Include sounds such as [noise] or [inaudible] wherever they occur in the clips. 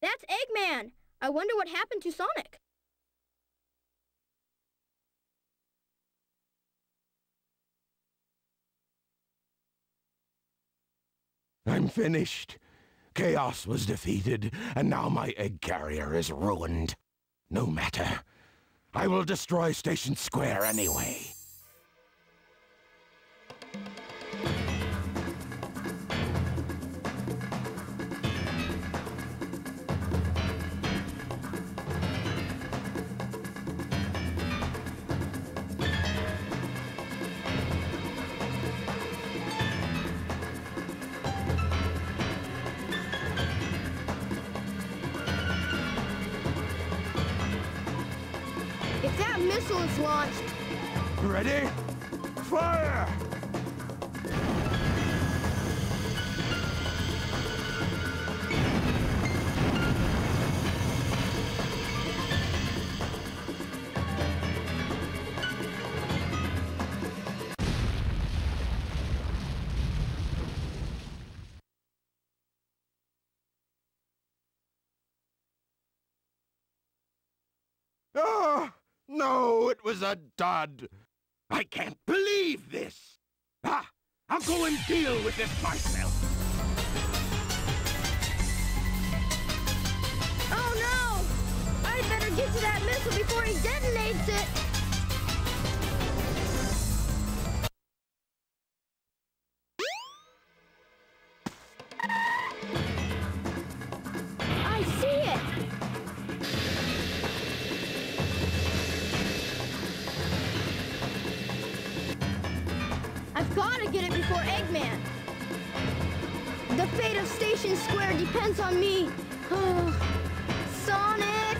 That's Eggman! I wonder what happened to Sonic. I'm finished. Chaos was defeated, and now my egg carrier is ruined. No matter. I will destroy Station Square anyway. That missile is launched, Ready? Fire! It was a dud. I can't believe this. Ah, I'll go and deal with this myself. oh no! I'd better get to that missile before he detonates it! Get it before Eggman. The fate of Station Square depends on me. [sighs] Sonic!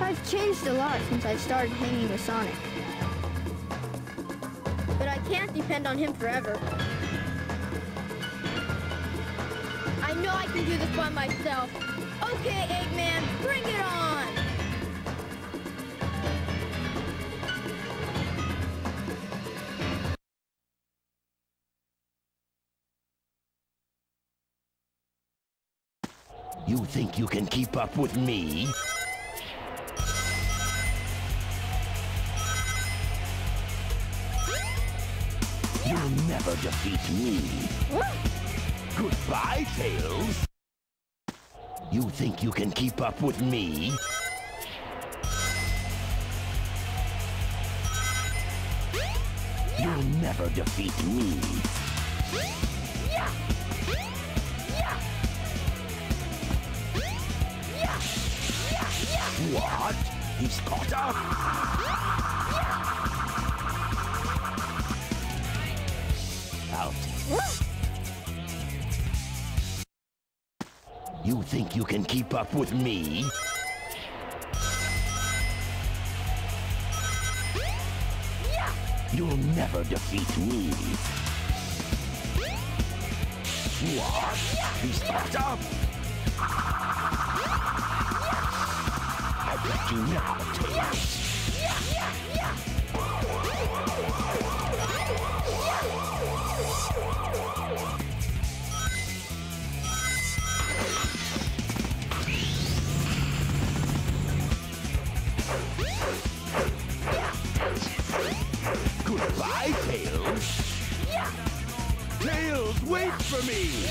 I've changed a lot since I started hanging with Sonic. But I can't depend on him forever. I know I can do this by myself. Okay, Eggman, bring it on! You think you can keep up with me? You'll never defeat me. Goodbye, Tails. You think you can keep up with me? You'll never defeat me. What? He's caught up? Out. You think you can keep up with me? You'll never defeat me. What? He's caught up? Now, Tails. Goodbye, Tails. Tails, wait for me.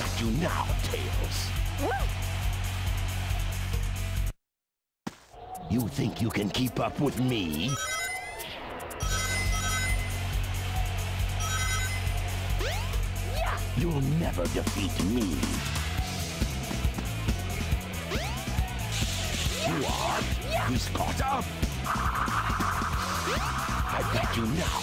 I you now, Tails. You think you can keep up with me? You'll never defeat me. What? He's caught up? I got you now,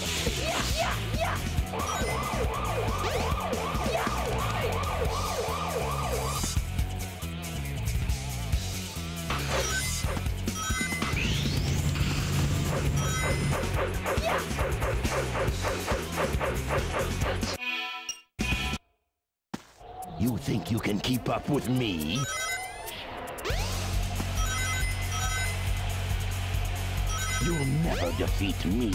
You think you can keep up with me? You'll never defeat me.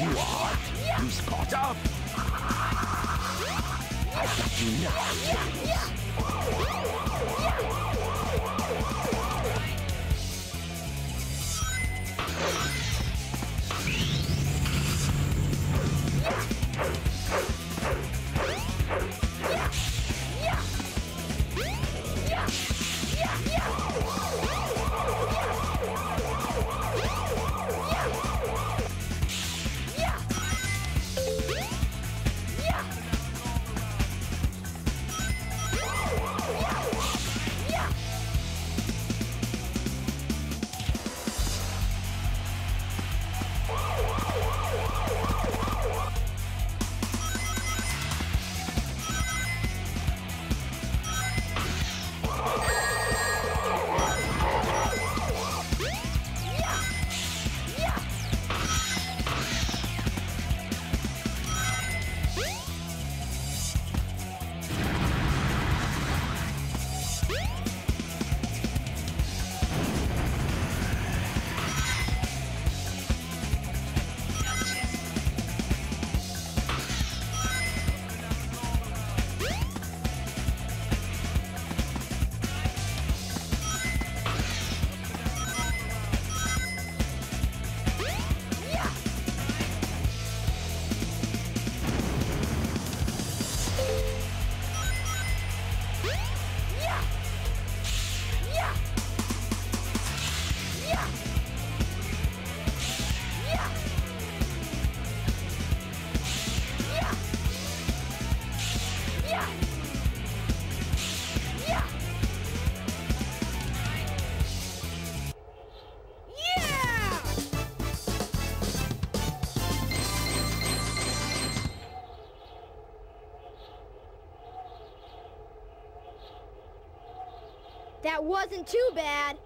You are. He's caught up. I got you now, That wasn't too bad.